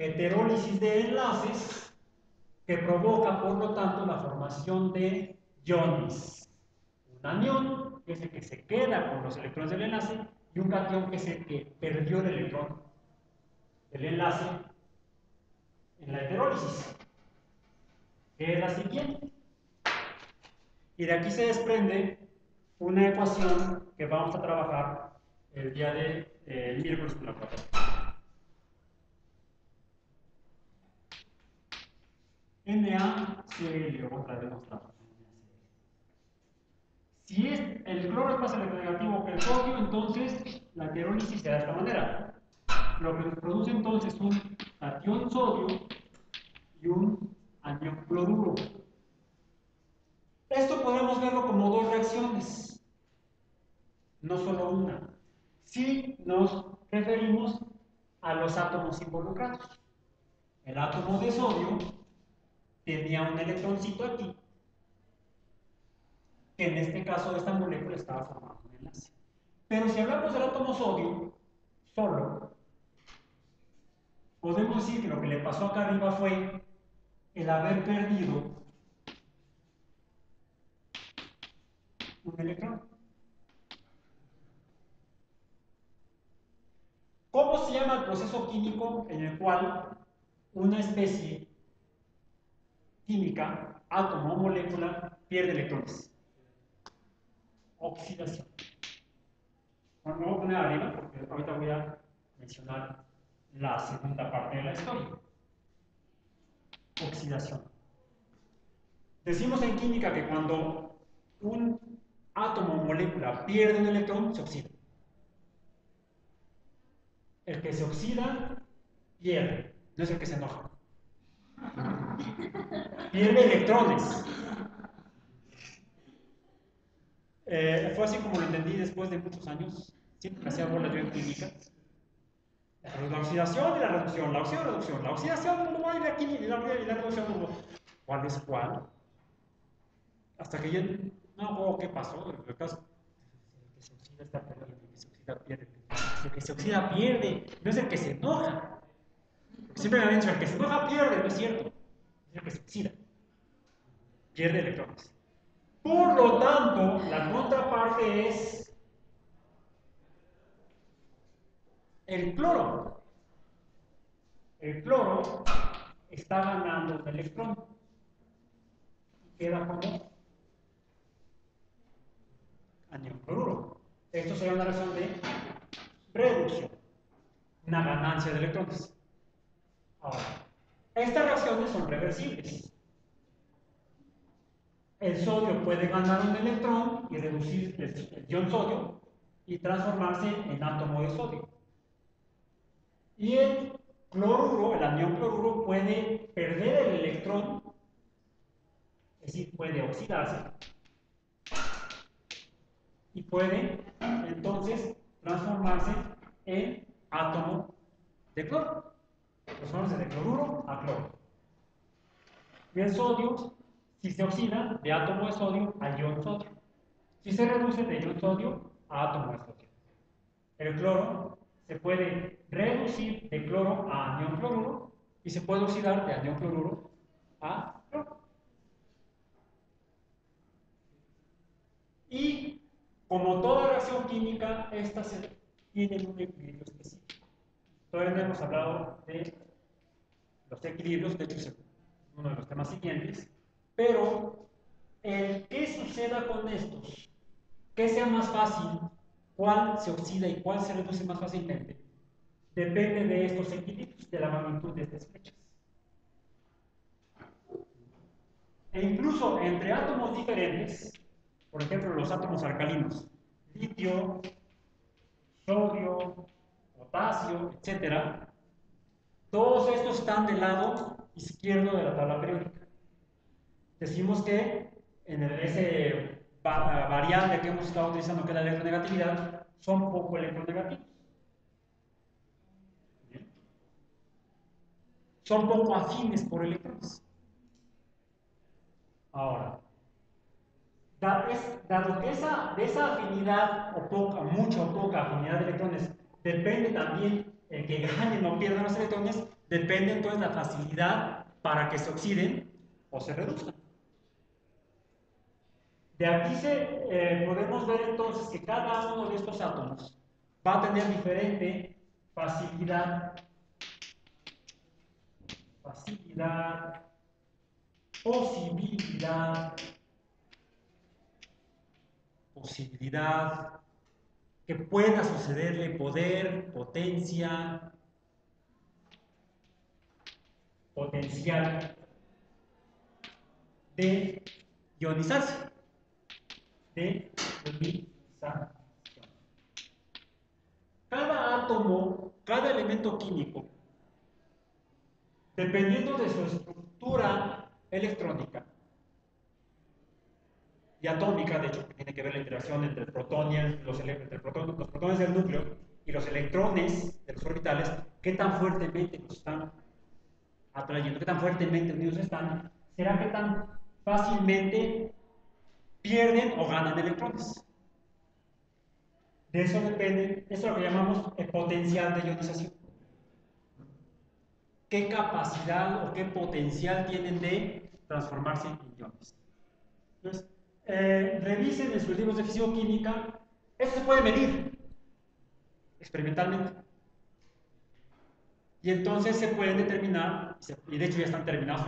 heterólisis de enlaces que provoca, por lo tanto, la formación de iones. Un anión, es el que se queda con los electrones del enlace, y un cation, que es el que perdió el electrón del enlace en la heterólisis, que es la siguiente. Y de aquí se desprende una ecuación que vamos a trabajar el día de eh, miércoles en la NaCl, otra vez mostramos. Si es, el cloro es más electronegativo que el sodio, entonces la heterólisis se da de esta manera. Lo que nos produce entonces un cation sodio y un anión cloruro. Esto podemos verlo como dos reacciones, no solo una. Si nos referimos a los átomos involucrados. El átomo de sodio tenía un electroncito aquí, que en este caso esta molécula estaba formando un enlace. Pero si hablamos del átomo sodio, solo, podemos decir que lo que le pasó acá arriba fue el haber perdido un electrón. ¿Cómo se llama el proceso químico en el cual una especie química, átomo o molécula, pierde electrones? Oxidación. Bueno, no voy a poner arriba porque ahorita voy a mencionar la segunda parte de la historia. Oxidación. Decimos en química que cuando un átomo o molécula pierde un electrón, se oxida. El que se oxida, pierde, no es el que se enoja. Pierde electrones. Eh, fue así como lo entendí después de muchos años, siempre hacía bolas yo en química. La oxidación y la reducción, la oxidación y la reducción, la oxidación química, y la, y la reducción. ¿Cuál es cuál? Hasta que yo no, ¿qué pasó? El que se oxida pierde. El que se oxida pierde, no es el que se enoja. Siempre me han dicho, que se enoja pierde, no es cierto. El que se oxida. Pierde electrones. Por lo tanto, la contraparte es el cloro. El cloro está ganando un electrón. Queda como anión cloruro. Esto sería una reacción de reducción, una ganancia de electrones. Ahora, estas reacciones son reversibles. El sodio puede ganar un electrón y reducir el ion sodio y transformarse en átomo de sodio. Y el cloruro, el anión cloruro, puede perder el electrón, es decir, puede oxidarse, y puede entonces transformarse en átomo de cloro. Transformarse de cloruro a cloro. Y el sodio, si se oxida de átomo de sodio a ion sodio. Si se reduce de ion sodio a átomo de sodio. El cloro se puede reducir de cloro a anión cloruro y se puede oxidar de anión cloruro a cloro. Y como toda reacción química, estas tienen un equilibrio específico. Todavía no hemos hablado de los equilibrios, de hecho es uno de los temas siguientes, pero el qué suceda con estos, qué sea más fácil, cuál se oxida y cuál se reduce más fácilmente, depende de estos equilibrios, de la magnitud de estas flechas. E incluso entre átomos diferentes, por ejemplo, los átomos alcalinos, litio, sodio, potasio, etc. Todos estos están del lado izquierdo de la tabla periódica. Decimos que en ese variable que hemos estado utilizando, que es la electronegatividad, son poco electronegativos. Son poco afines por electrones. Ahora, dado que esa, esa afinidad, o poca, mucha o poca afinidad de electrones, depende también el que ganen o pierdan los electrones, depende entonces la facilidad para que se oxiden o se reduzcan. De aquí se, eh, podemos ver entonces que cada uno de estos átomos va a tener diferente facilidad, facilidad, posibilidad, posibilidad, que pueda sucederle poder, potencia, potencial de ionizarse, de ionización. Cada átomo, cada elemento químico, dependiendo de su estructura electrónica y atómica, de hecho, que tiene que ver la interacción entre los, protones, los protones del núcleo y los electrones de los orbitales, qué tan fuertemente nos están atrayendo, qué tan fuertemente unidos están, será que tan fácilmente pierden o ganan electrones. De eso depende, eso es lo que llamamos el potencial de ionización. ¿Qué capacidad o qué potencial tienen de transformarse en iones? Entonces, eh, revisen en sus libros de físico-química, eso se puede medir experimentalmente. Y entonces se pueden determinar, y de hecho ya están terminados,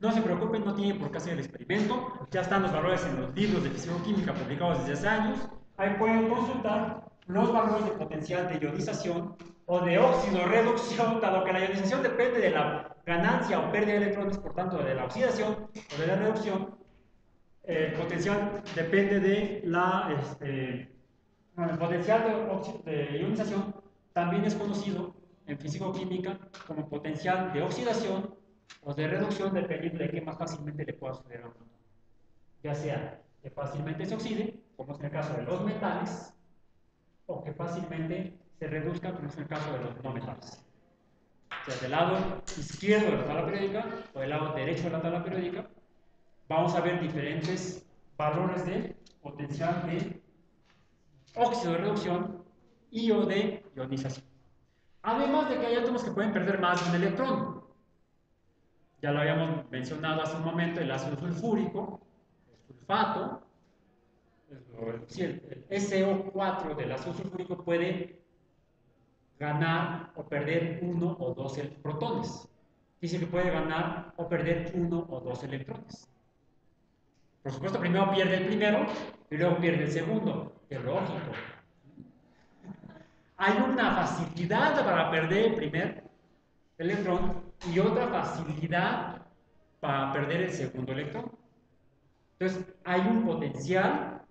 no se preocupen, no tienen por qué hacer el experimento, ya están los valores en los libros de físico-química publicados desde hace años, ahí pueden consultar los valores de potencial de ionización o de óxido reducción, dado que la ionización depende de la ganancia o pérdida de electrones, por tanto de la oxidación o de la reducción, el potencial depende de la, este, el potencial de, de ionización también es conocido en físico-química como potencial de oxidación o de reducción dependiendo de qué más fácilmente le pueda suceder a un Ya sea que fácilmente se oxide, como es en el caso de los metales, o que fácilmente se reduzca, como es en el caso de los no metales. O sea, del lado izquierdo de la tabla periódica o del lado derecho de la tabla periódica, vamos a ver diferentes valores de potencial de óxido de reducción y o de ionización. Además de que hay átomos que pueden perder más de un electrón. Ya lo habíamos mencionado hace un momento, el ácido sulfúrico, el sulfato, el, SO4 del ácido sulfúrico puede ganar o perder uno o dos protones. Dice que puede ganar o perder uno o dos electrones. Por supuesto, primero pierde el primero y luego pierde el segundo. Es lógico hay una facilidad para perder el primer electrón y otra facilidad para perder el segundo electrón. Entonces, hay un potencial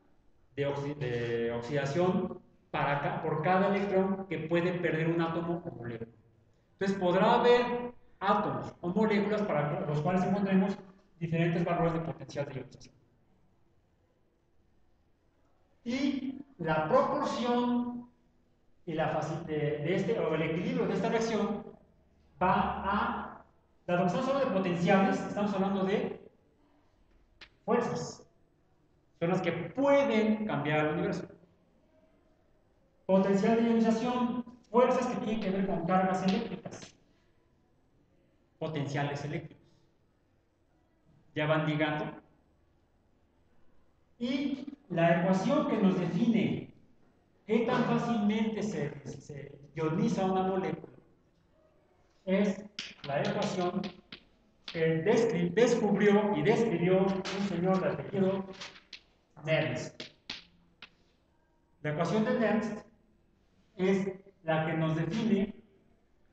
de, oxidación para por cada electrón que puede perder un átomo o molécula. Entonces, podrá haber átomos o moléculas para los cuales encontremos diferentes valores de potencial de ionización. Y la proporción y la de, de, este, o el equilibrio de esta reacción va a, dado que estamos hablando de potenciales, estamos hablando de fuerzas. Son las que pueden cambiar el universo. Potencial de ionización, fuerzas que tienen que ver con cargas eléctricas. Potenciales eléctricos. Ya van ligando. Y la ecuación que nos define ¿Qué tan fácilmente se, ioniza una molécula? Es la ecuación que descubrió y describió un señor de apellido Nernst. La ecuación de Nernst es la que nos define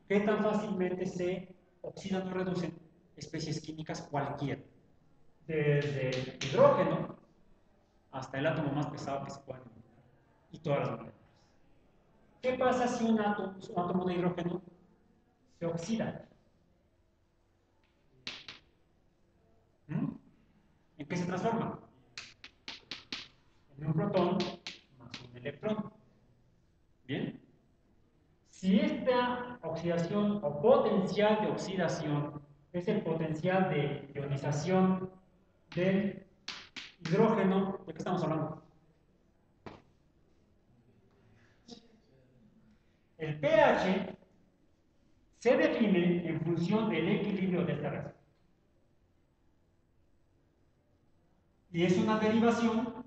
qué tan fácilmente se oxidan o reducen especies químicas cualquiera, desde hidrógeno hasta el átomo más pesado que se pueda y todas las moléculas. ¿Qué pasa si un átomo, átomo de hidrógeno se oxida? ¿Mm? ¿En qué se transforma? En un protón más un electrón. ¿Bien? Si esta oxidación o potencial de oxidación es el potencial de ionización del hidrógeno, ¿de qué estamos hablando? El pH se define en función del equilibrio de esta reacción. Y es una derivación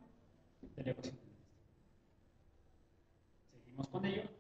de la ecuación. Seguimos con ello.